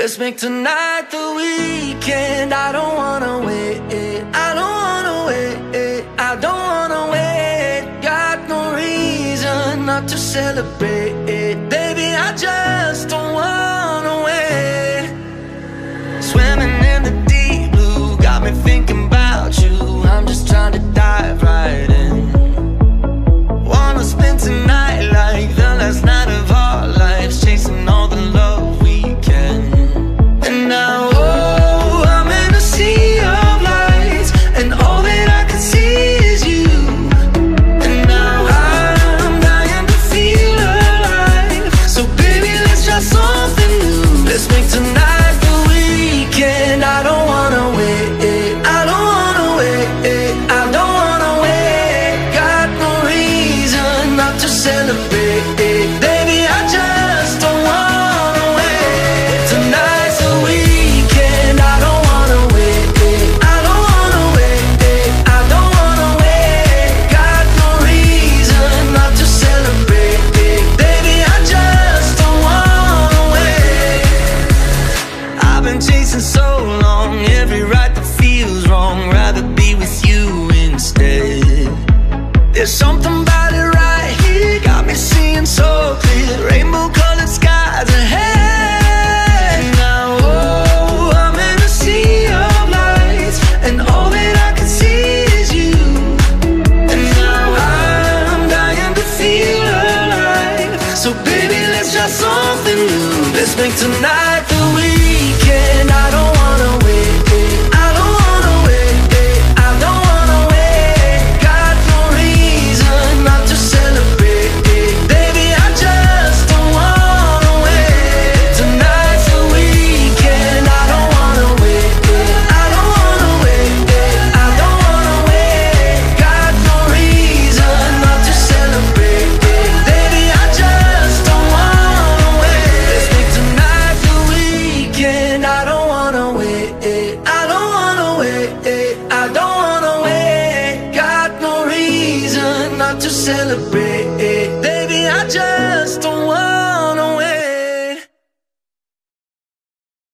Let's make tonight the weekend. I don't wanna wait. I don't wanna wait. I don't wanna wait. Got no reason not to celebrate. Baby, I just don't I've been chasing so long, every right that feels wrong. Rather be with you instead. There's something about it right here, got me seeing so clear. Rainbow colored skies ahead. Now, oh, I'm in a sea of lights, and all that I can see is you. And now I'm dying to feel alive. So, baby, let's try something new. Let's make tonight the weekend. to celebrate. Baby, I just don't